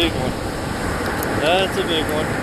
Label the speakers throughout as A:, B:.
A: big one. That's a big one.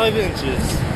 A: 9 é inches.